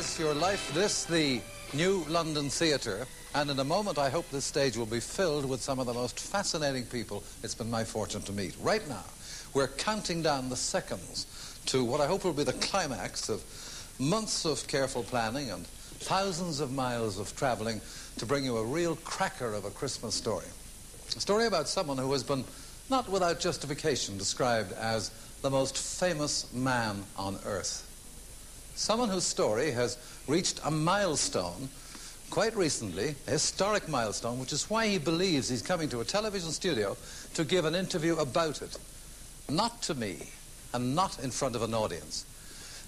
is your life. This, the New London Theatre. And in a moment, I hope this stage will be filled with some of the most fascinating people it's been my fortune to meet. Right now, we're counting down the seconds to what I hope will be the climax of months of careful planning and thousands of miles of traveling to bring you a real cracker of a Christmas story. A story about someone who has been, not without justification, described as the most famous man on earth. Someone whose story has reached a milestone quite recently, a historic milestone, which is why he believes he's coming to a television studio to give an interview about it. Not to me, and not in front of an audience.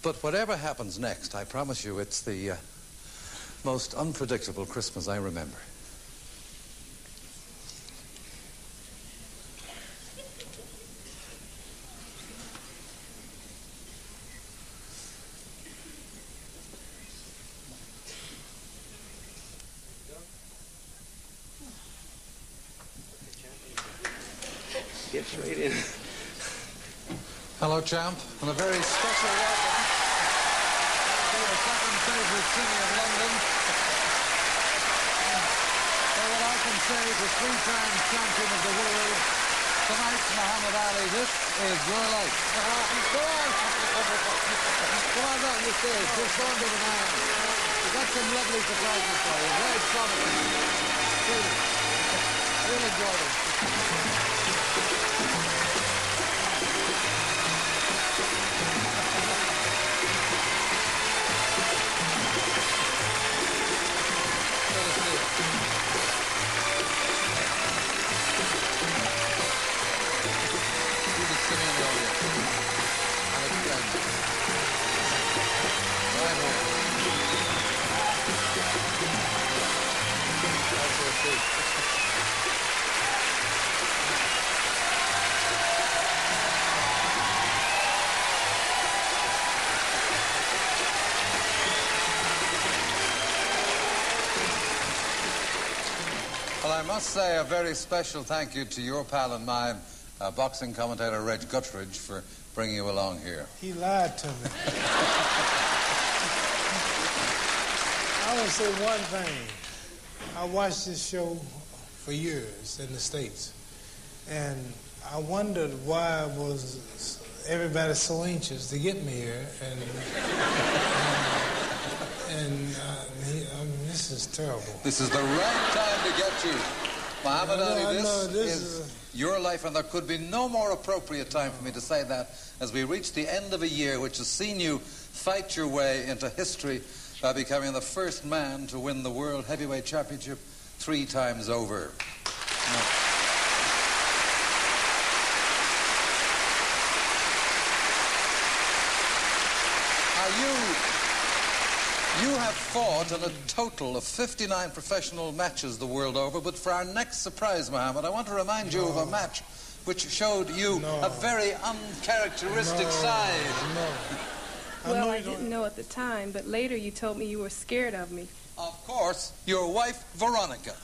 But whatever happens next, I promise you it's the uh, most unpredictable Christmas I remember. Get. Hello, champ, and a very special welcome to your second favorite city of London. For what I can say to three-time champion of the world, tonight's Muhammad Ali, this is your life. Come on down the stage, just to the man. We've got some lovely surprises for you, very promising. Really, really enjoy them. I must say a very special thank you to your pal and mine, uh, boxing commentator Reg Gutteridge, for bringing you along here. He lied to me. I want to say one thing. I watched this show for years in the States, and I wondered why was everybody so anxious to get me here, and and, and uh, he, I mean, this is terrible. This is the right time to get I know, Ali, this, know, this is, is your life, and there could be no more appropriate time for me to say that as we reach the end of a year which has seen you fight your way into history by becoming the first man to win the World Heavyweight Championship three times over. Now, you, you have fought in a total of 59 professional matches the world over, but for our next surprise, Mohammed, I want to remind you of a match which showed you No. a very uncharacteristic No, side. No. I Well, I didn't know at the time, but later you told me you were scared of me. Of course, your wife, Veronica.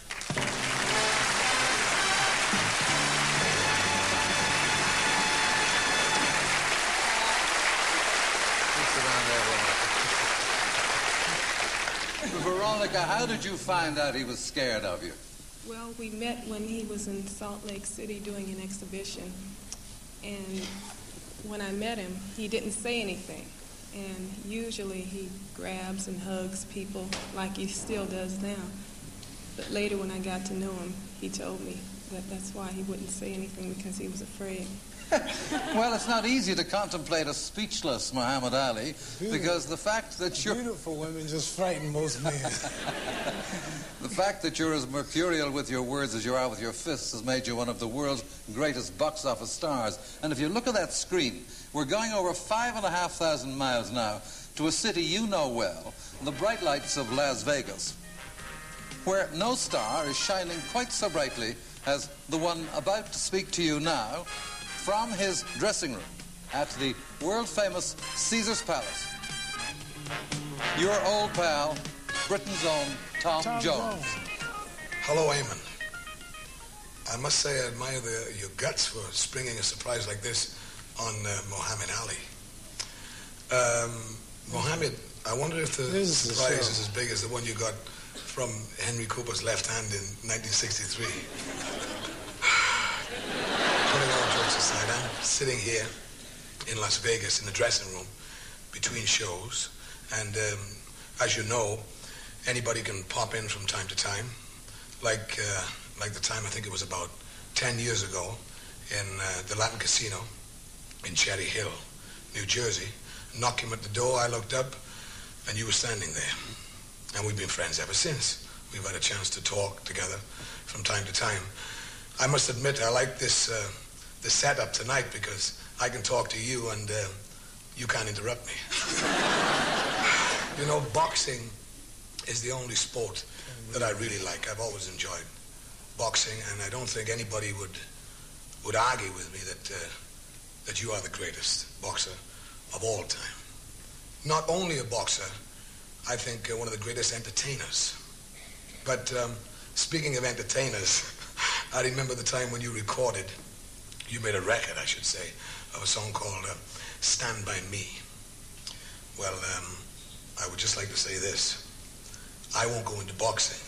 Sit down there, Veronica. Veronica, how did you find out he was scared of you? Well, we met when he was in Salt Lake City doing an exhibition. And when I met him, he didn't say anything. And usually he grabs and hugs people like he still does now. But later, when I got to know him, he told me that that's why he wouldn't say anything because he was afraid. Well, it's not easy to contemplate a speechless Muhammad Ali because the fact that you're Beautiful women just frighten most men. The fact that you're as mercurial with your words as you are with your fists has made you one of the world's greatest box office stars. And if you look at that screen, we're going over five and a half thousand miles now to a city you know well, the bright lights of Las Vegas, where no star is shining quite so brightly as the one about to speak to you now from his dressing room at the world-famous Caesar's Palace. Your old pal, Britain's own Tom, Tom Jones. Hello, Eamonn. I must say I admire the, your guts for springing a surprise like this on uh, Muhammad Ali. Um, Muhammad I wonder if the This is surprise show. is as big as the one you got from Henry Cooper's left hand in 1963. I'm sitting here in Las Vegas in the dressing room between shows, and um, as you know, anybody can pop in from time to time, like uh, like the time I think it was about 10 years ago in uh, the Latin Casino in Cherry Hill, New Jersey. Knock him at the door. I looked up, and you were standing there. And we've been friends ever since. We've had a chance to talk together from time to time. I must admit, I like this uh, the setup tonight because I can talk to you and uh, you can't interrupt me. you know, boxing is the only sport that I really like. I've always enjoyed boxing, and I don't think anybody would would argue with me that uh, that you are the greatest boxer of all time. Not only a boxer, I think uh, one of the greatest entertainers. But um, speaking of entertainers, I remember the time when you recorded, you made a record, I should say, of a song called uh, Stand By Me. Well, um, I would just like to say this. I won't go into boxing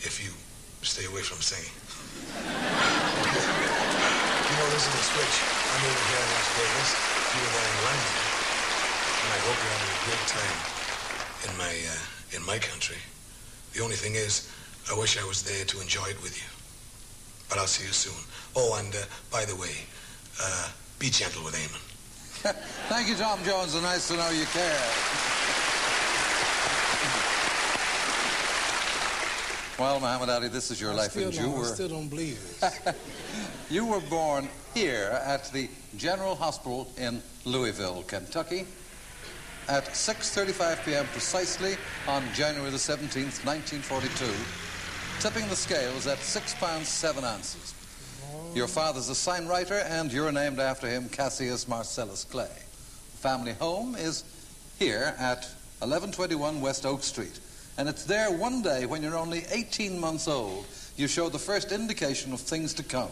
if you stay away from singing. you know, this is a switch. I'm over here in Las Vegas. You were there in London. And I hope you're having a great time in my, uh, in my country. The only thing is, I wish I was there to enjoy it with you. But I'll see you soon. Oh, and uh, by the way, uh, be gentle with Eamonn. Thank you, Tom Jones. and nice to know you care. Well, Muhammad Ali, this is your I life, still and you don't, I were still don't believe it. you were born here at the General Hospital in Louisville, Kentucky, at 6:35 p.m. precisely on January the 17th, 1942, tipping the scales at six pounds seven ounces. Your father's a sign writer, and you're named after him, Cassius Marcellus Clay. The family home is here at 1121 West Oak Street. And it's there one day when you're only 18 months old, you show the first indication of things to come.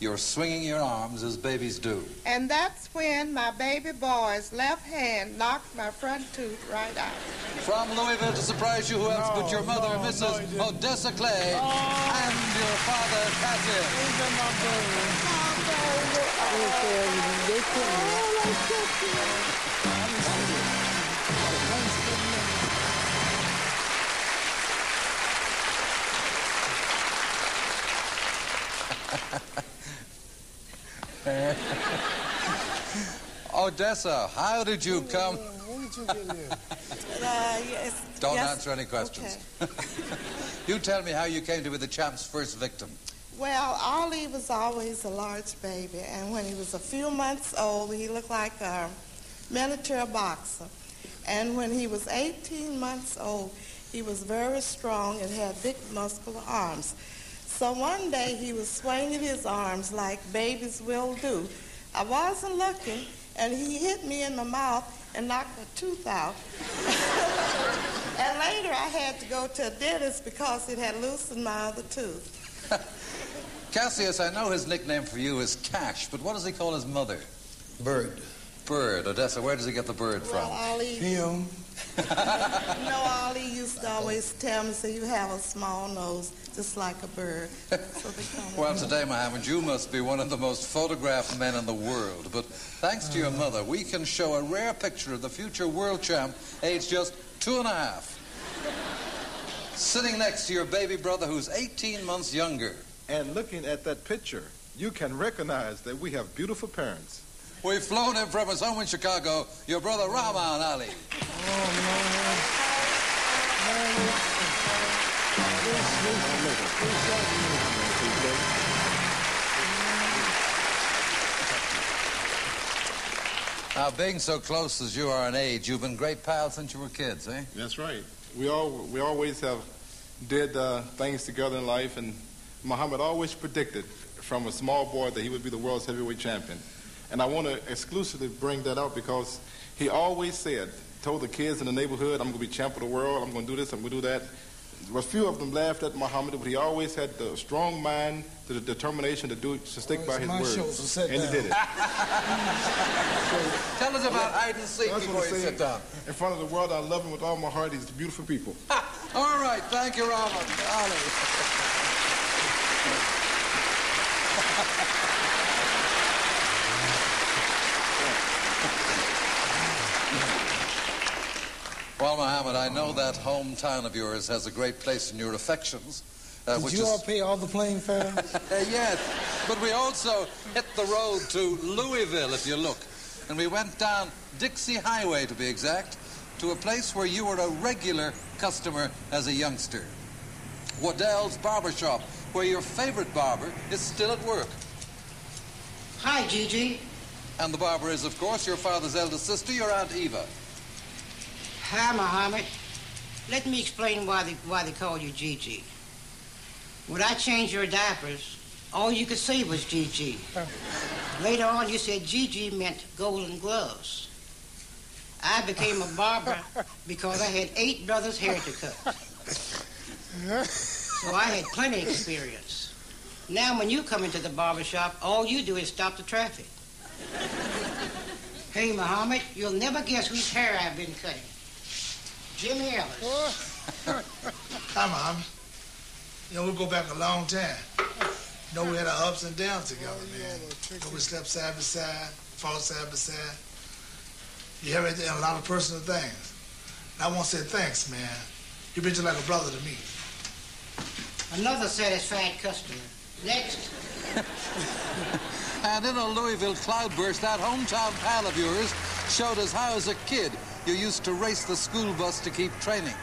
You're swinging your arms as babies do. And that's when my baby boy's left hand knocked my front tooth right out. From Louisville to surprise you, who else No, but your mother, no, no, Mrs. he didn't. Odessa Clay, oh. and your father, Cassius. These are my brothers. Odessa, how did you come? When did you get here? Uh, yes. Don't yes, answer any questions. okay. You tell me how you came to be the champ's first victim. Well, Ollie was always a large baby, and when he was a few months old, he looked like a miniature boxer. And when he was 18 months old, he was very strong and had big muscular arms. So one day he was swinging his arms like babies will do. I wasn't looking, and he hit me in the mouth and knocked a tooth out. and later I had to go to a dentist because it had loosened my other tooth. Cassius, I know his nickname for you is Cash, but what does he call his mother? Bird. Bird. Odessa, where does he get the bird Well, from? Ollie, Him. you know, Ollie used to always tell me, say, you have a small nose, just like a bird. So they call me Well, today, Mohammed, you must be one of the most photographed men in the world. But thanks to your oh. mother, we can show a rare picture of the future world champ, aged just two and a half. Sitting next to your baby brother, who's 18 months younger. And looking at that picture, you can recognize that we have beautiful parents. We've flown him from his home in Chicago, your brother Rahman Ali. Now, being so close as you are in age, you've been great pals since you were kids, eh? That's right. We all we always have did uh, things together in life, and Muhammad always predicted from a small boy that he would be the world's heavyweight champion. And I want to exclusively bring that out because he always said, told the kids in the neighborhood, "I'm going to be champ of the world. I'm going to do this. I'm going to do that." a few of them laughed at Muhammad, but he always had the strong mind, the determination to do to stick Well, by his my word, so and down. he did it. Tell us about hide and seek That's before what you I sit say. down. In front of the world, I love him with all my heart. He's beautiful people. All right, thank you, Robin. Ollie. Well, Mohammed, I know that hometown of yours has a great place in your affections. Uh, Did which you is, all pay all the plane fares? Uh, yes, but we also hit the road to Louisville, if you look. And we went down Dixie Highway, to be exact, to a place where you were a regular customer as a youngster. Waddell's Barber Shop, where your favorite barber is still at work. Hi, Gigi. And the barber is, of course, your father's eldest sister, your Aunt Eva. Hi, Muhammad. Let me explain why they, why they call you Gigi. When I changed your diapers, all you could say was Gigi. Oh. Later on, you said Gigi meant golden gloves. I became a barber because I had eight brothers' hair to cut. So I had plenty of experience. Now, when you come into the barber shop, all you do is stop the traffic. Hey, Muhammad, you'll never guess whose hair I've been cutting. Jimmy Ellis. Hi, Mom. You know, we go back a long time. You know, we had our ups and downs together, oh, man. You know, we slept side by side, fought side by side. You have a lot of personal things. And I want to say thanks, man. You've been just like a brother to me. Another satisfied customer. Next. And in a Louisville cloudburst, that hometown pal of yours showed us how, as a kid, you used to race the school bus to keep training.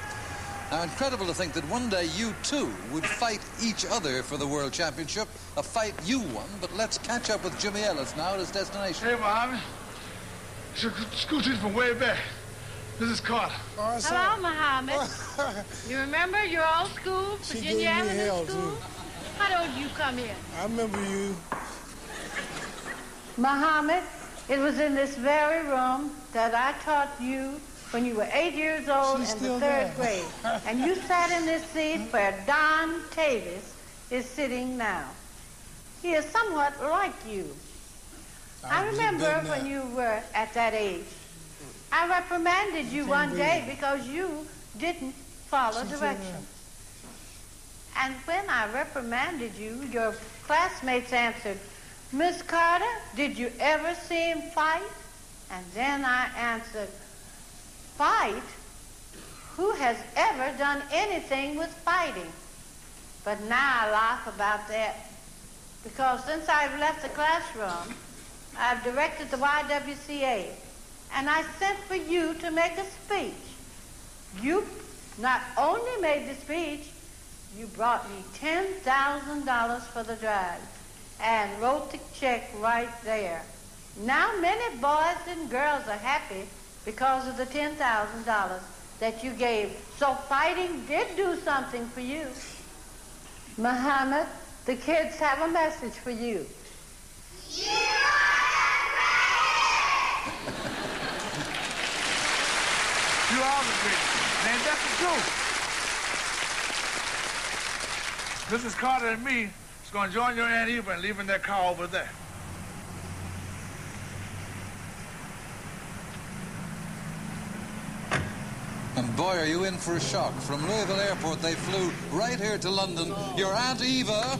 Now, incredible to think that one day you too would fight each other for the World Championship, a fight you won, but let's catch up with Jimmy Ellis now at his destination. Hey, Muhammad. It's your school teacher from way back. This is Carter. Oh, Hello, Muhammad. you remember your old school, She Virginia gave me Avenue hell, School? too. How old you come here? I remember you. Muhammad, it was in this very room that I taught you when you were eight years old She's in the third there. grade. and you sat in this seat where Don Tavis is sitting now. He is somewhat like you. I, I remember when you were at that age. I reprimanded you one day because you didn't follow directions. And when I reprimanded you, your classmates answered, Miss Carter, did you ever see him fight? And then I answered, Fight? Who has ever done anything with fighting? But now I laugh about that because since I've left the classroom, I've directed the YWCA and I sent for you to make a speech. You not only made the speech, you brought me $10,000 for the drive and wrote the check right there. Now many boys and girls are happy because of the $10,000 that you gave. So fighting did do something for you. Muhammad, the kids have a message for you. You are the greatest. Man, that's the truth. Mrs. Carter and me is going to join your Aunt Eva in leaving that car over there. And boy, are you in for a shock. From Louisville Airport, they flew right here to London. Your Aunt Eva,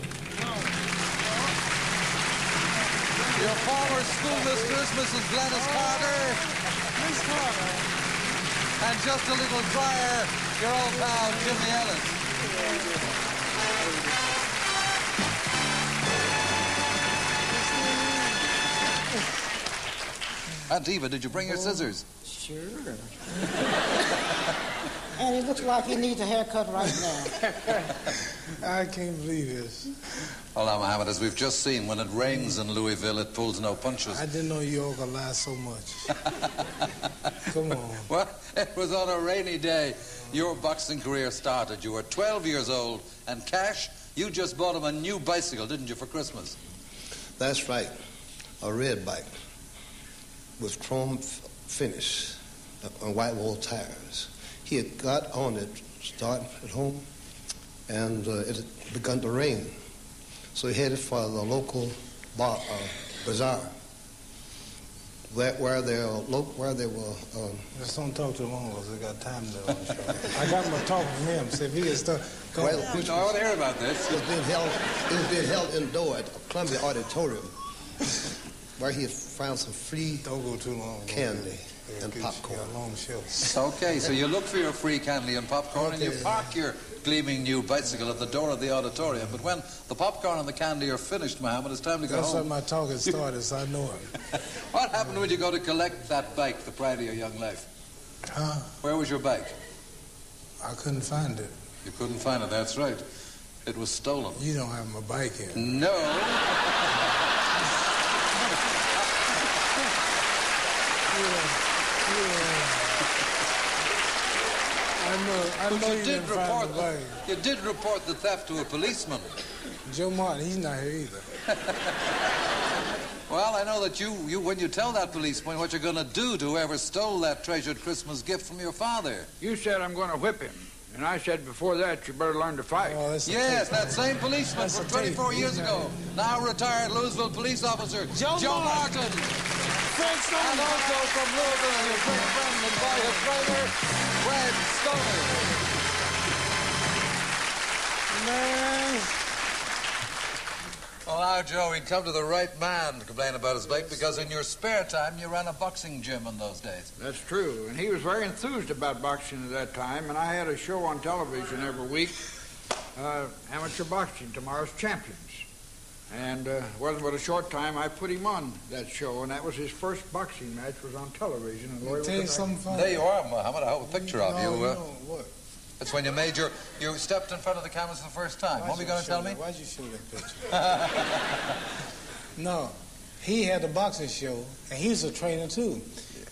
your former schoolmistress, Mrs. Gladys Carter, Miss Carter. and just a little drier, your old pal, Jimmy Ellis. Aunt Eva, did you bring your oh, scissors? Sure. and he looks like he needs a haircut right now. I can't believe this. Well, now, Mohammed, as we've just seen, when it rains in Louisville, it pulls no punches. I didn't know you all could lie so much. Come on. Well, it was on a rainy day your boxing career started. You were 12 years old, and Cash, you just bought him a new bicycle, didn't you, for Christmas? That's right. A red bike with chrome f- finish uh, on white wall tires. He had got on it, starting at home. and uh, it had begun to rain. So he headed for the local bar, uh, bazaar, where, where they lo- where they were. Um, Just don't talk too long because we got time to. I got him to talk to him. See if he can start. Go well, on. which I want to hear about this. It was being held. It was being held indoor at Columbia Auditorium, where he had found some free Don't go too long. candy Yeah, and good. popcorn. Yeah, long show. Okay, so you look for your free candy and popcorn and you park your gleaming new bicycle at the door of the auditorium. But when the popcorn and the candy are finished, Mohammed, it's time to go That's when home. my talk has started, so I know it. What happened when you go to collect that bike, the pride of your young life? Huh? Where was your bike? I couldn't find it. You couldn't find it, that's right. It was stolen. You don't have my bike here. No. I know. I But know you you did report the the, you did report the theft to a policeman. Joe Martin, he's not here either. Well, I know that you, you when you tell that policeman what you're going to do to whoever stole that treasured Christmas gift from your father. You said I'm going to whip him. And I said before that, you better learn to fight. Oh, that's Yes, that same policeman That's from a tape. 24 years He's ago, now retired Louisville police officer Joe Martin. Martin. Fred And also from Louisville, your great friend and boyhood trainer, Fred Stoner. Man. Well, now, Joe, he'd come to the right man to complain about his bike because in your spare time you ran a boxing gym in those days. That's true. And he was very enthused about boxing at that time. And I had a show on television every week, uh, amateur boxing, tomorrow's champions. And uh, it wasn't but a short time I put him on that show, and that was his first boxing match was on television. in I'll Louisville, tell you something funny. There you are, Muhammad. I have a picture of no, you. Uh, No, what? It's when you made your, you stepped in front of the cameras for the first time. Why'd what were you going to show tell me? that- Why'd you show that picture? no, he had a boxing show, and he was a trainer too.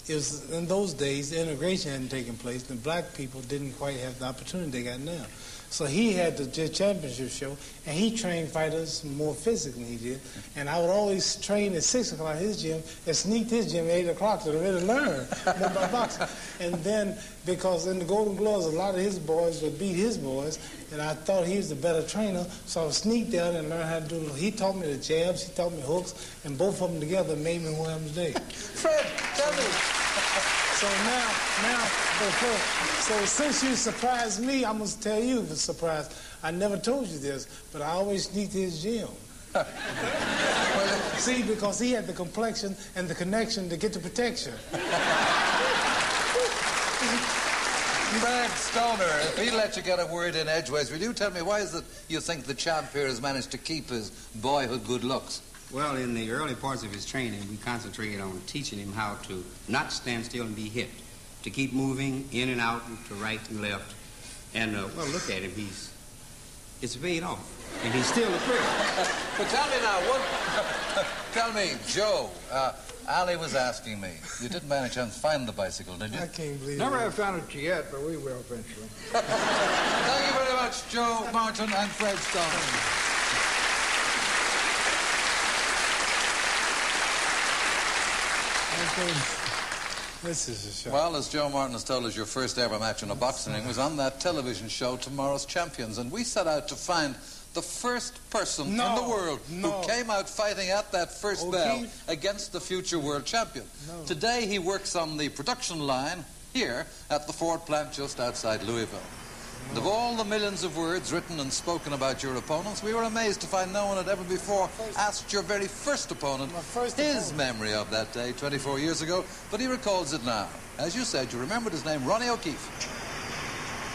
It was in those days the integration hadn't taken place, and black people didn't quite have the opportunity they got now. So he had the championship show, and he trained fighters more physically than he did. And I would always train at six o'clock at his gym and sneak his gym at eight o'clock to really learn about boxing. And then because in the Golden Gloves, a lot of his boys would beat his boys, and I thought he was the better trainer, so I would sneak down and learn how to do. He taught me the jabs, he taught me hooks, and both of them together made me who I am today. Fred, tell me. So now, now, so, so since you surprised me, I must tell you the surprise. I never told you this, but I always sneak to his gym. See, because he had the complexion and the connection to get the protection. Fred Stoner, if he let you get a word in edgeways, will you tell me why is it you think the champ here has managed to keep his boyhood good looks? Well, in the early parts of his training, we concentrated on teaching him how to not stand still and be hit, to keep moving in and out, and to right and left. And, uh, well, look at him. He's, it's paid off. And he's still a threat. But tell me now, what, tell me, Joe, uh, Ali was asking me, you didn't manage to find the bicycle, did you? I can't believe Never it. have found it yet, but we will eventually. Thank you very much, Joe Martin and Fred Stoner. This is a show. Well, as Joe Martin has told us, your first ever match in a boxing ring was on that television show, Tomorrow's Champions. And we set out to find the first person in the world no. who came out fighting at that first O'Keefe? bell against the future world champion. No. Today, he works on the production line here at the Ford plant just outside Louisville. And of all the millions of words written and spoken about your opponents, we were amazed to find no one had ever before asked your very first opponent first his opponent. memory of that day 24 years ago, but he recalls it now. As you said, you remembered his name, Ronnie O'Keefe.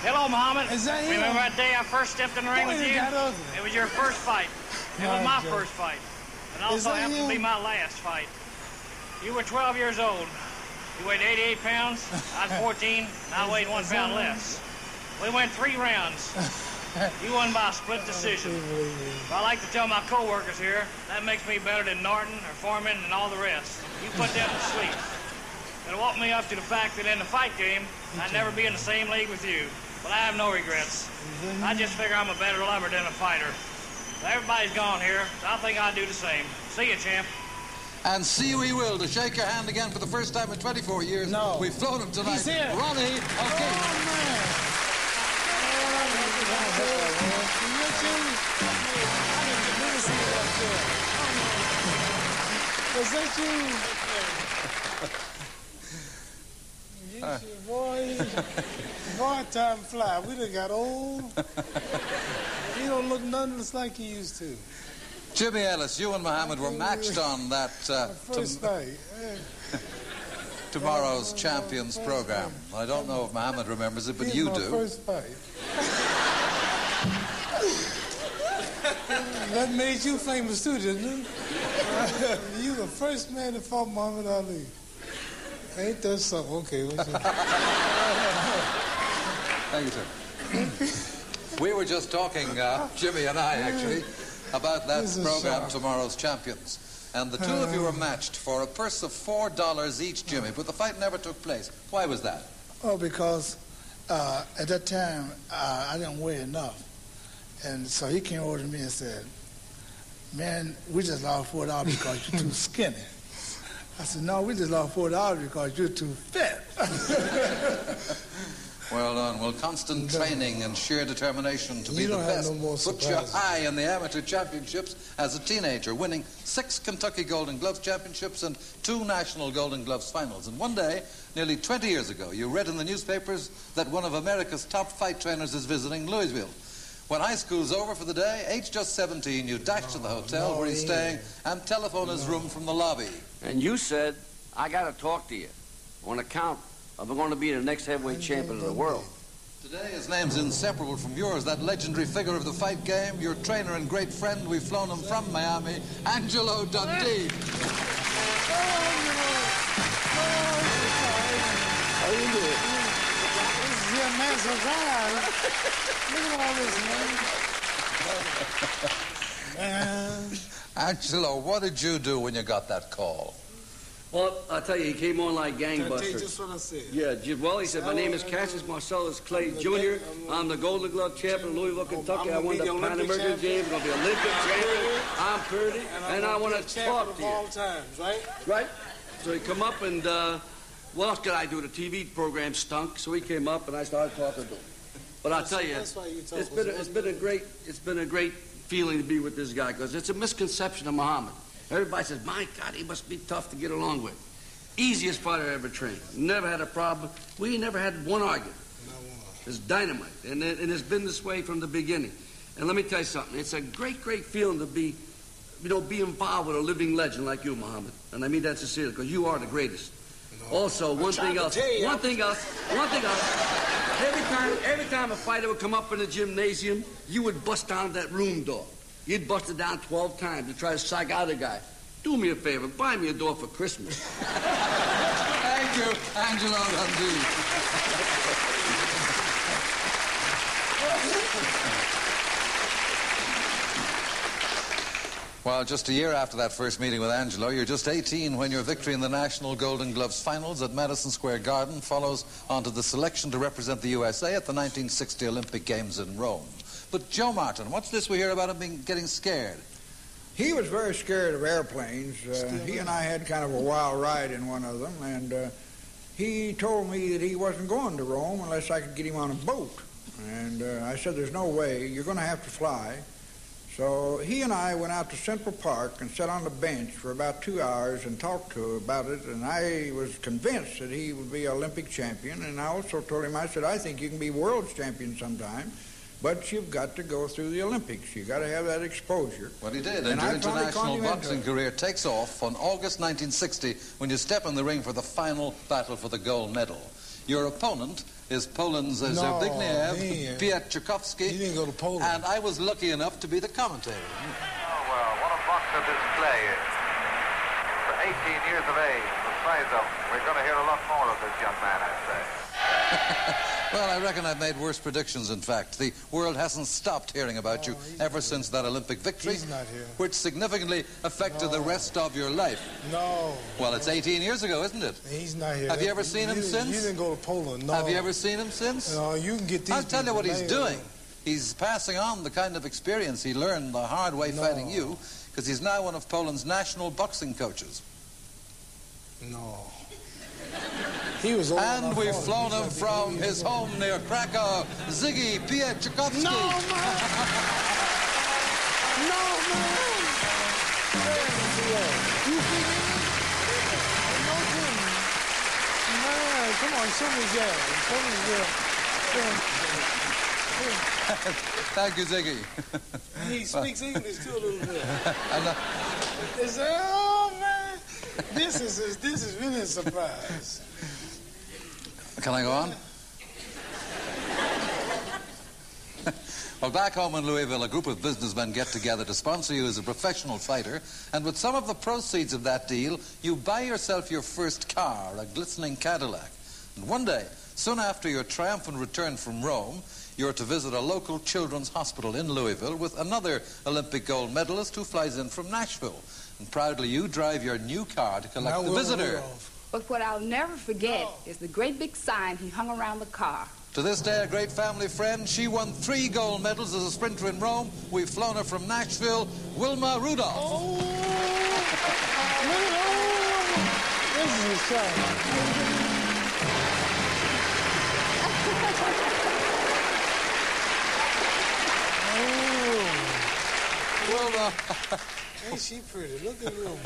Hello, Muhammad. Is that you? Remember that day I first stepped in the ring with you you? ugly. It was your first fight. It oh, My was my God. first fight. And Is also that happened to be my last fight. You were 12 years old. You weighed 88 pounds. I was 14, and I weighed one pound is that less. We went three rounds. You won by a split decision. But I like to tell my coworkers here, that makes me better than Norton or Foreman and all the rest. You put them to sleep. It walked me up to the fact that in the fight game, I'd never be in the same league with you. But I have no regrets. Mm-hmm. I just figure I'm a better lover than a fighter. Everybody's gone here, so I think I'd do the same. See you, champ. And see we will to shake your hand again for the first time in 24 years. No. We've flown him tonight. He's here. Ronnie O'Keefe. Oh, man. Was that you? Boy, boy, time fly. We done got old. He don't look nothing like he used to. Jimmy Ellis, you and Muhammad were matched on that uh, First night. tomorrow's champions program. I don't know if Muhammad remembers it, but you do. First fight. That made you famous too, didn't it? you the first man to fought Muhammad Ali. Ain't that something? Okay. What's. Thank you, sir. we were just talking, uh, Jimmy and I actually, about that program, sharp. Tomorrow's Champions. And the two of you were matched for a purse of four dollars each, Jimmy, but the fight never took place. Why was that? Oh, because uh, at that time uh, I didn't weigh enough, and so he came over to me and said, "Man, we just lost four dollars because you're too skinny." I said, "No, we just lost four dollars because you're too fat." Well done. Well, constant training and sheer determination to be You the don't have best no more put you high in the amateur championships as a teenager, winning six Kentucky Golden Gloves championships and two National Golden Gloves finals. And one day, nearly 20 years ago, you read in the newspapers that one of America's top fight trainers is visiting Louisville. When high school's over for the day, age just 17, you dash to the hotel no, where he's he staying and telephone his room from the lobby. And you said, I got to talk to you on account of going to be the next heavyweight champion of the world. Today, his name's inseparable from yours, that legendary figure of the fight game, your trainer and great friend. We've flown him from Miami, Angelo Dundee. Is your man. Look at all this, man. Man. Angelo, what did you do when you got that call? Well, I'll tell you, he came on like Can I tell you gangbusters. just what I said? Yeah, J- well, he said, my name is Cassius Marcellus Clay Jr. I'm the Golden Glove champion of Louisville, Kentucky. I gonna won the the Pan American. Games. I'm going to be Olympic champion. I'm pretty, and I want gonna be to the champion talk to of all you. times, right? Right? So he come up and, uh, what else could I do? The TV program stunk, so he came up and I started talking to him. But I'll tell you, That's why you talk it's been, a, it's been a great, it's been a great feeling to be with this guy because it's a misconception of Muhammad. Everybody says, my God, he must be tough to get along with. Easiest fighter I ever trained. Never had a problem. We never had one argument. It's dynamite, and, it, and it's been this way from the beginning. And let me tell you something. It's a great, great feeling to be, you know, be involved with a living legend like you, Muhammad. And I mean that sincerely because you are the greatest. Also, one thing to else. tell you. One thing else. One thing else. Every time, every time a fighter would come up in the gymnasium, you would bust down that room door. You'd bust it down 12 times to try to psych out a guy. Do me a favor, buy me a door for Christmas. Thank you, Angelo Dundee. Well, just a year after that first meeting with Angelo, you're just 18 when your victory in the National Golden Gloves finals at Madison Square Garden follows onto the selection to represent the USA at the 1960 Olympic Games in Rome. But Joe Martin, what's this we hear about him being, getting scared? He was very scared of airplanes. Uh, he and I had kind of a wild ride in one of them, and uh, he told me that he wasn't going to Rome unless I could get him on a boat. And uh, I said, There's no way. You're going to have to fly. So he and I went out to Central Park and sat on the bench for about two hours and talked to him about it. And I was convinced that he would be Olympic champion. And I also told him, I said, I think you can be world champion sometime, but you've got to go through the Olympics. You've got to have that exposure. Well, he did, And and your international into boxing career takes off on August 1960 when you step in the ring for the final battle for the gold medal. Your opponent is Poland's uh, No, Zbigniew he ain't. Pietrzykowski. He didn't go to Poland. And I was lucky enough to be the commentator. Oh, well, what a boxer this Clay is. For 18 years of age, the size of him, we're going to hear a lot more of this young man, I'd say. Well, I reckon I've made worse predictions, in fact. The world hasn't stopped hearing about you ever since that Olympic victory, He's not here. which significantly affected the rest of your life. No. Well, it's 18 years ago, isn't it? He's not here. Have you ever seen him you, since? You didn't go to Poland, no. Have you ever seen him since? No, you can get these I'll tell you what he's doing. He's passing on the kind of experience he learned the hard way fighting you, because he's now one of Poland's national boxing coaches. No. He was And we've phone. flown him from his home near Krakow, Ziggy Pietrzykowski. No, man! No, man! You speak English? No kidding. Man, come on, show me that. Show me that. Thank you, Ziggy. He speaks English too a little bit. And, Is that, oh man, this is this is really a surprise. Can I go on? well, back home in Louisville, a group of businessmen get together to sponsor you as a professional fighter, and with some of the proceeds of that deal, you buy yourself your first car, a glistening Cadillac. And one day, soon after your triumphant return from Rome, you're to visit a local children's hospital in Louisville with another Olympic gold medalist who flies in from Nashville. And proudly, you drive your new car to collect Now the visitor. off. But what I'll never forget is the great big sign he hung around the car. To this day, a great family friend. She won three gold medals as a sprinter in Rome. We've flown her from Nashville, Wilma Rudolph. Oh, This is a shame. Wilma, Ain't she pretty? Look at Wilma.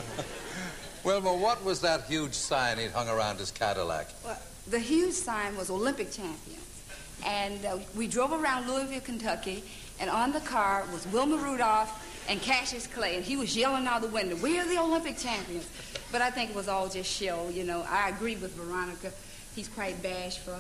Wilma, what was that huge sign he'd hung around his Cadillac? Well, the huge sign was Olympic champions. And uh, we drove around Louisville, Kentucky, and on the car was Wilma Rudolph and Cassius Clay, and he was yelling out the window, "We are the Olympic champions!" But I think it was all just show. You know, I agree with Veronica. He's quite bashful.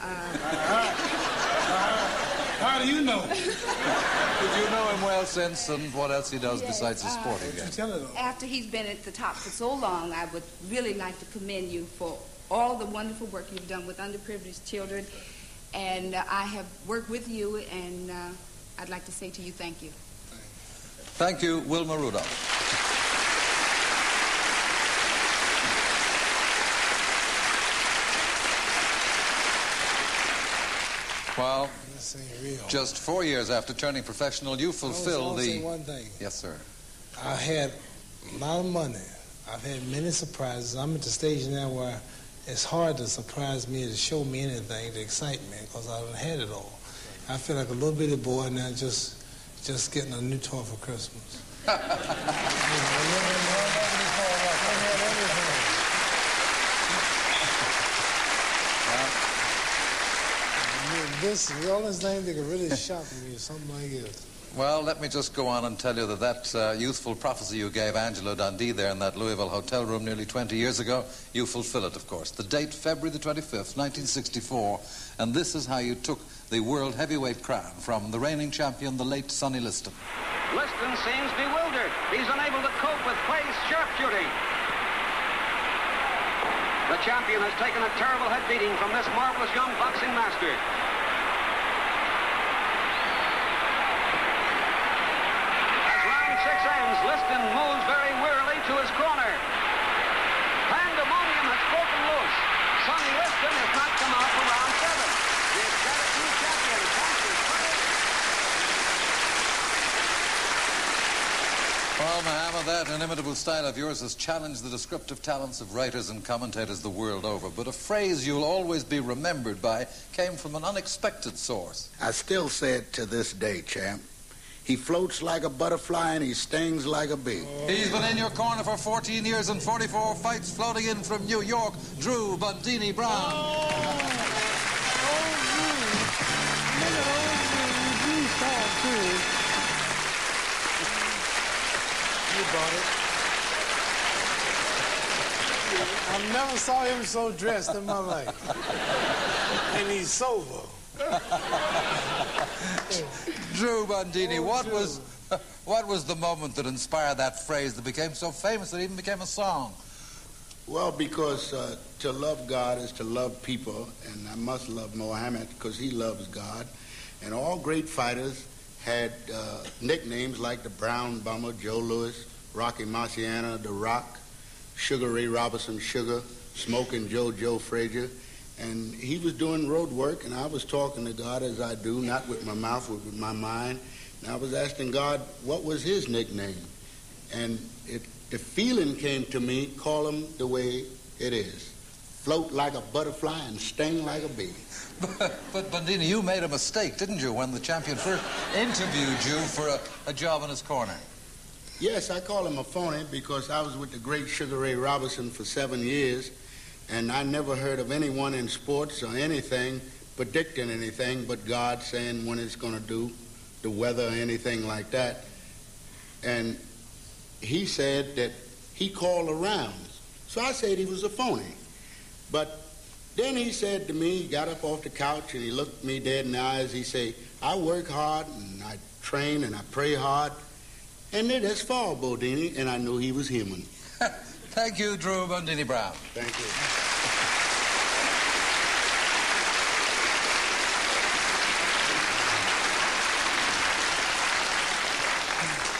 Uh, How do you know? Did you know him well since, and what else he does besides his uh, sporting game? After he's been at the top for so long, I would really like to commend you for all the wonderful work you've done with underprivileged children. And uh, I have worked with you, and uh, I'd like to say to you thank you. Thank you, Wilma Rudolph. Well, This ain't real. just four years after turning professional, you I fulfilled the. say one thing. Yes, sir. I had a lot of money. I've had many surprises. I'm at the stage now where it's hard to surprise me to show me anything to excite me because I've had it all. I feel like a little bitty boy now just just getting a new toy for Christmas. You know, I've had everything. This is the only thing that could really shock me is something like this. Well, let me just go on and tell you that that uh, youthful prophecy you gave Angelo Dundee there in that Louisville hotel room nearly 20 years ago, you fulfill it, of course. The date, February the 25th, 1964, and this is how you took the world heavyweight crown from the reigning champion, the late Sonny Liston. Liston seems bewildered. He's unable to cope with Clay's sharpshooting. The champion has taken a terrible head beating from this marvelous young boxing master. As round six ends, Liston moves very wearily to his corner. Pandemonium has broken loose. Sonny Liston has not come out for round seven. The ecstatic new champion, Cassius Clay, Well, Muhammad, that inimitable style of yours has challenged the descriptive talents of writers and commentators the world over. But a phrase you'll always be remembered by came from an unexpected source. I still say it to this day, champ. He floats like a butterfly and he stings like a bee. He's been in your corner for 14 years and 44 fights, floating in from New York, Drew Bundini Brown. Oh, you bought it. I never saw him so dressed in my life. And he's sober. Drew Bundini, what was what was the moment that inspired that phrase that became so famous that it even became a song? Well, because uh, to love God is to love people, and I must love Mohammed because he loves God. And all great fighters had uh, nicknames like the Brown Bomber, Joe Louis, Rocky Marciano, The Rock, Sugar Ray Robinson, Sugar, Smoking Joe, Joe Frazier. And he was doing road work, and I was talking to God as I do, not with my mouth, but with my mind. And I was asking God, what was his nickname? And it, the feeling came to me, call him the way it is. float like a butterfly and sting like a bee. but Bundini, you made a mistake, didn't you, when the champion first interviewed you for a, a job in his corner? Yes, I call him a phony because I was with the great Sugar Ray Robinson for seven years, and I never heard of anyone in sports or anything predicting anything but God saying when it's going to do, the weather or anything like that. And he said that he called around. So I said he was a phony. But then he said to me, he got up off the couch and he looked me dead in the eyes. He said, I work hard and I train and I pray hard. And then that's fall, Bundini, and I knew he was human. Thank you, Drew Bundini Brown. Thank you.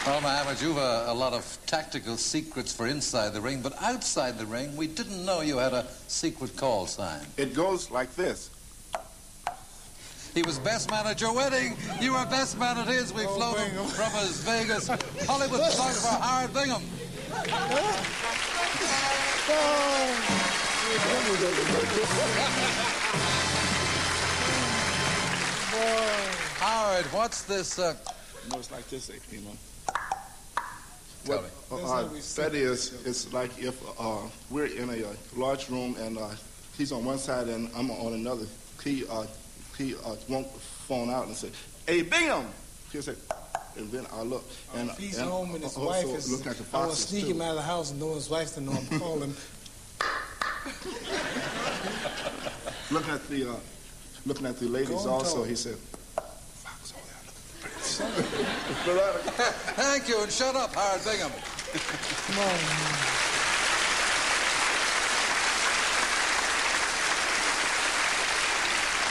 Well, Muhammad, you've a, a, lot of tactical secrets for inside the ring, but outside the ring, we didn't know you had a secret call sign. It goes like this. He was best man at your wedding. You were best man at his. We oh, flew him from his Vegas Hollywood photographer Howard Bingham. Howard, what's this? Uh... No, it's like this, you know. What, uh, that is, it's like if uh, we're in a, a, large room and uh, he's on one side and I'm on another. He uh, he uh, won't phone out and say, "Hey, Bingham," he'll say, and then I look. And if he's and home and his wife is, looking at the I will sneak too. him out of the house and know his wife to know I'm calling. looking at the uh, looking at the ladies also, he said. Fox, Thank you, and shut up, Howard Bingham. Come on.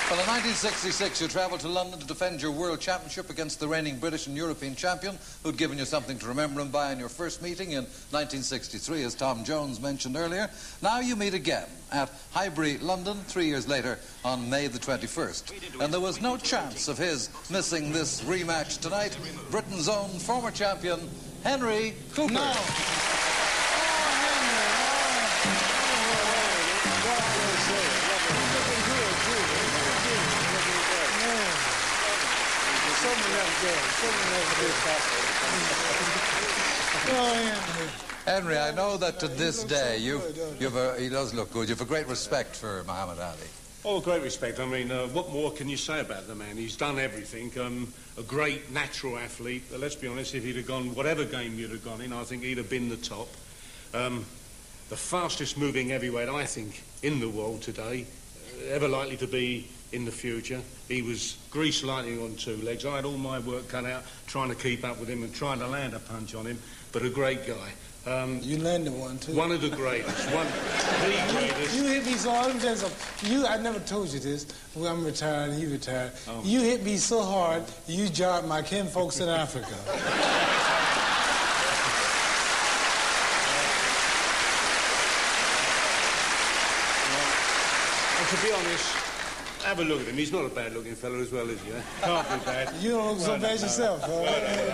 Well, in 1966, you travelled to London to defend your world championship against the reigning British and European champion, who'd given you something to remember him by in your first meeting in 1963, as Tom Jones mentioned earlier. Now you meet again at Highbury, London, three years later on May the 21st. And there was no chance of his missing this rematch tonight. Britain's own former champion, Henry Cooper. No. Henry, I know that to this day you, you've a, he does look good. You've a great respect for Muhammad Ali. Oh, great respect. I mean, uh, what more can you say about the man? He's done everything. Um, a great natural athlete. But let's be honest, if he'd have gone whatever game you'd have gone in, I think he'd have been the top. Um, the fastest moving heavyweight, I think, in the world today. Uh, ever likely to be in the future. He was grease lightning on two legs. I had all my work cut out trying to keep up with him and trying to land a punch on him, but a great guy. Um, you landed one too. One of the greatest. One, the greatest. You, you hit me so hard. You, I never told you this. Well, I'm retired he retired. Oh. You hit me so hard, you jarred my kin folks in Africa. to be honest, have a look at him. He's not a bad-looking fellow as well, is he? Eh? Can't be bad. You don't look so well, bad no, yourself. No.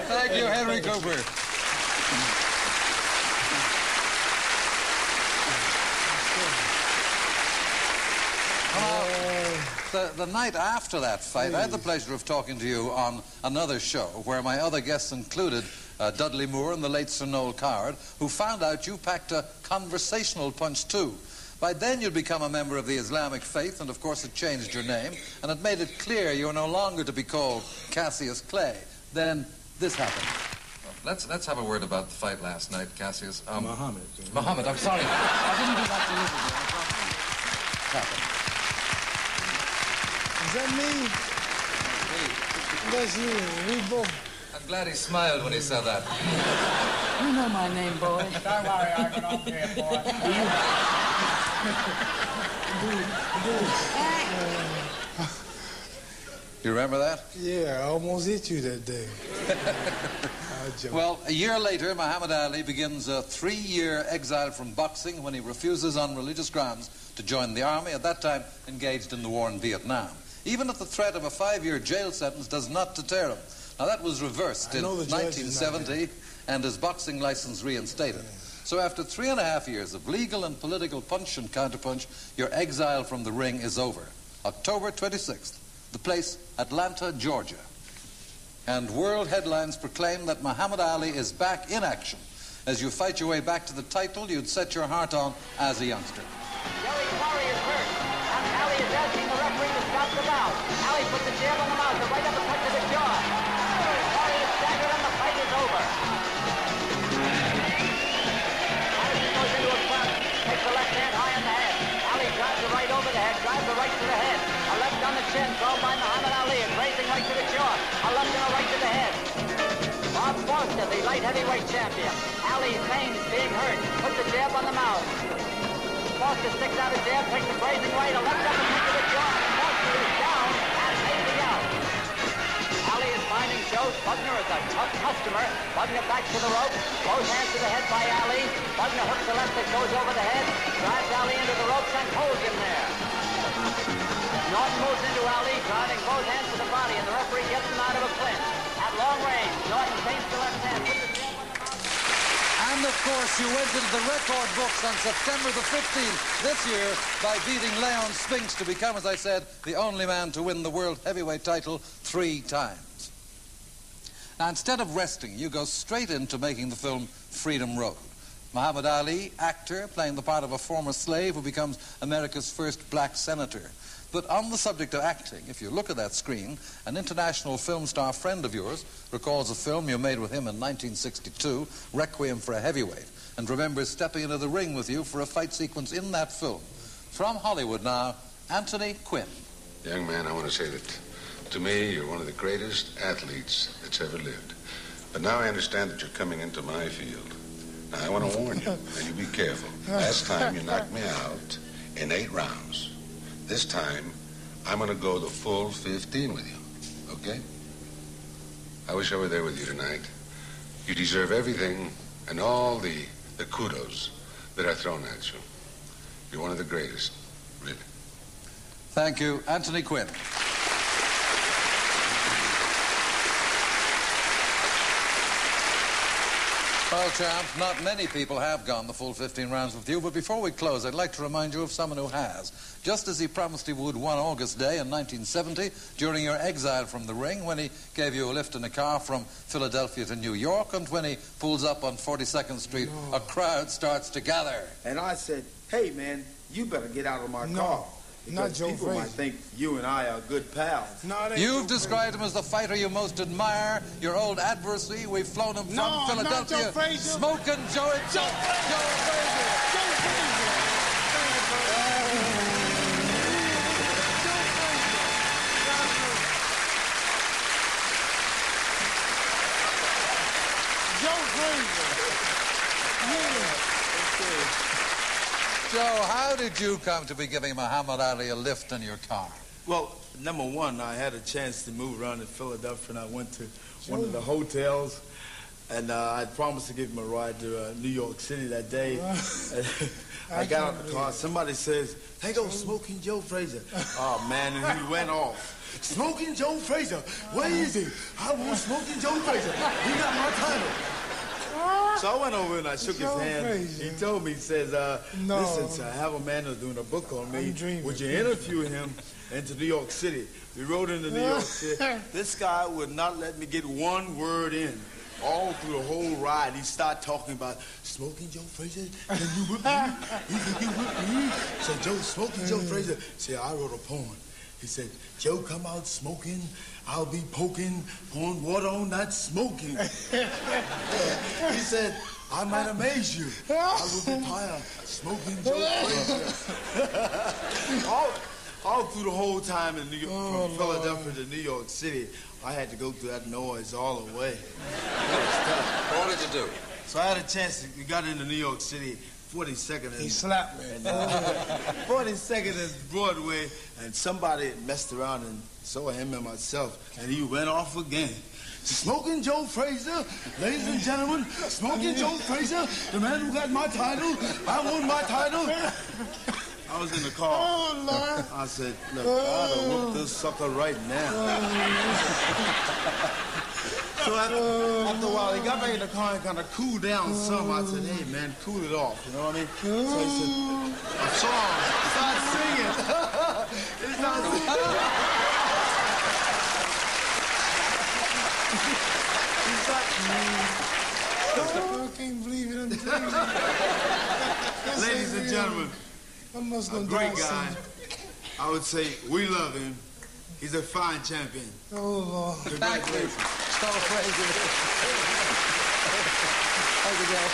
Thank you, Henry Cooper. The, the, night after that fight, Please. I had the pleasure of talking to you on another show where my other guests included uh, Dudley Moore and the late Sir Noel Coward, who found out you packed a conversational punch too. By then you'd become a member of the Islamic faith, and of course it changed your name, and it made it clear you were no longer to be called Cassius Clay. Then this happened. Let's let's have a word about the fight last night, Cassius. Um, Muhammad. Muhammad, I'm sorry. I didn't do that deliberately. Is that me? That's you. We both. I'm glad he smiled when he said that. You know my name, boy. Don't worry, I can up here, boy. You remember that? Yeah, I almost hit you that day. well, a year later, Muhammad Ali begins a three-year exile from boxing when he refuses on religious grounds to join the army, at that time engaged in the war in Vietnam. Even at the threat of a five-year jail sentence does not deter him. Now, that was reversed in 1970 and his boxing license reinstated. So after three and a half years of legal and political punch and counterpunch, your exile from the ring is over. October 26th, the place, Atlanta, Georgia. And world headlines proclaim that Muhammad Ali is back in action as you fight your way back to the title you'd set your heart on as a youngster. Jerry Quarry is hurt. And Ali is asking the referee to stop the bout. Ali puts a jab on the mouth, chin thrown by Muhammad Ali and raising right to the jaw. A left and a right to the head. Bob Foster, the light heavyweight champion. Ali feigns being hurt, puts a jab on the mouth. Foster sticks out a jab, takes a grazing right, a left uppercut to the jaw. Foster is down and maybe out. Ali is finding Joe Bugner is a tough customer. Bugner back to the rope, both hands to the head by Ali. Bugner hooks the left that goes over the head, drives Ali into the ropes and holds him there. Norton moves into Ali, driving both hands to the body, and the referee gets him out of a clinch. At long range, Norton feints the left hand, puts the And of course, you went into the record books on September the 15th this year by beating Leon Spinks to become, as I said, the only man to win the world heavyweight title three times. Now, instead of resting, you go straight into making the film Freedom Road. Muhammad Ali, actor, playing the part of a former slave who becomes America's first black senator. But on the subject of acting, if you look at that screen, an international film star friend of yours recalls a film you made with him in 1962, Requiem for a Heavyweight, and remembers stepping into the ring with you for a fight sequence in that film. From Hollywood now, Anthony Quinn. Young man, I want to say that to me, you're one of the greatest athletes that's ever lived. But now I understand that you're coming into my field. Now, I want to warn you, and you be careful. Last time you knocked me out in eight rounds. This time, I'm going to go the full 15 with you, okay? I wish I were there with you tonight. You deserve everything and all the, the kudos that are thrown at you. You're one of the greatest, really. Thank you, Anthony Quinn. Well, champ, not many people have gone the full 15 rounds with you, but before we close, I'd like to remind you of someone who has. Just as he promised he would one August day in 1970, during your exile from the ring, when he gave you a lift in a car from Philadelphia to New York, and when he pulls up on 42nd Street, a crowd starts to gather. And I said, hey, man, you better get out of my No, car. Not Joe people might think you and I are good pals. No, it You've described him as the fighter you most admire, your old adversary. We've flown him from No, not Philadelphia. Joe Frazier. Smoking Joe. Joe, Joe Frazier. Joe Joe, how did you come to be giving Muhammad Ali a lift in your car? Well, number one, I had a chance to move around in Philadelphia, and I went to one of the hotels, and uh, I promised to give him a ride to uh, New York City that day. I got out the car. Somebody says, "Hey, go smoking Joe Frazier." Oh man, and he went off. Smoking Joe Frazier. Where is he? I want smoking Joe Frazier. He got my title. So I went over and I shook his hand. Frazier. He told me, he says, uh, No. listen, sir, I have a man that's doing a book on me. Would you interview him into New York City? We rode into New York City. This guy would not let me get one word in. All through the whole ride, he started talking about smoking Joe Frazier. Can you whip me? Think you whip me? So Joe, smoking Joe Frazier. See, I wrote a poem. He said, Joe come out smoking, I'll be poking, pouring water on that smoking. he said, I might amaze you. I will be tired smoking Joe Frazier. all, all through the whole time in New York, Oh, from Philadelphia to New York City, I had to go through that noise all the way. What did you do? So I had a chance. To, we got into New York City, 42nd. And, He slapped me. and, uh, 42nd and Broadway, and somebody messed around and saw him and myself, and he went off again. Smoking Joe Frazier, ladies and gentlemen, Smoking Joe Frazier, the man who got my title. I won my title. I was in the car. Oh, Lord. I said, look, I ought to whoop this sucker right now. So after, after a while, he got back in the car and kind of cooled down some. I said, hey, man, cool it off. You know what I mean? So he said, a song. He started singing. he started singing. he started, Oh, I can't believe it. I'm telling you. Ladies and gentlemen, I'm almost a gonna great guy. soon. I would say we love him. He's a fine champion. Oh, Lord. Congratulations. So Frazier. Thank you, Joe.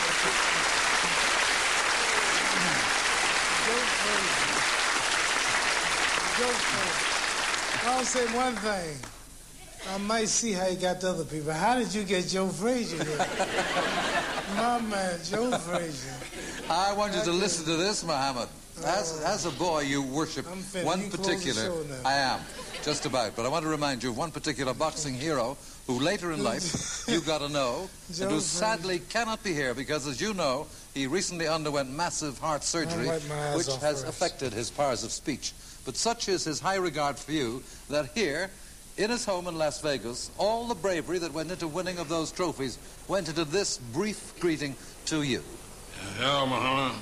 Joe Frazier. Joe Frazier. I'll say one thing. I might see how you got the other people. How did you get Joe Frazier here? My man, Joe Frazier. I want you to listen to this, Muhammad. As, oh. as a boy, you worship one You particular. I am, just about. But I want to remind you of one particular boxing hero who later in life you've got to know, Joe and who sadly cannot be here because, as you know, he recently underwent massive heart surgery, wipe my eyes which has affected his powers of speech. But such is his high regard for you that here, in his home in Las Vegas, all the bravery that went into winning of those trophies went into this brief greeting to you. Hello, Muhammad.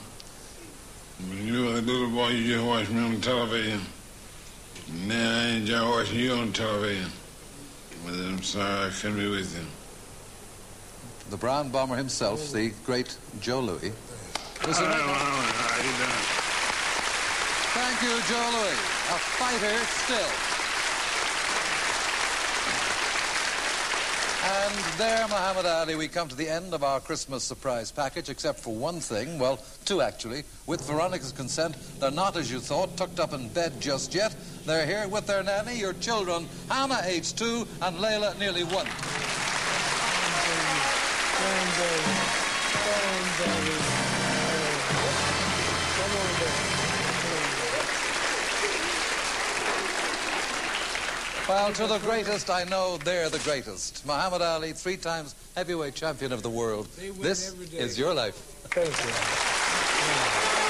When you were a little boy, you just watched me on television. Now I enjoy watching you on television. But I'm sorry I couldn't be with you. The Brown Bomber himself, the great Joe Louis. Listen, Hello, Muhammad. How you doing? Thank you, Joe Louis. A fighter still. And there, Muhammad Ali, we come to the end of our Christmas surprise package, except for one thing. Well, two actually. With Veronica's consent, they're not, as you thought, tucked up in bed just yet. They're here with their nanny, your children, Hannah, age two, and Laila, nearly one. Well, to the greatest, I know they're the greatest. Muhammad Ali, three times heavyweight champion of the world. They win This every day. is your life. Thank you.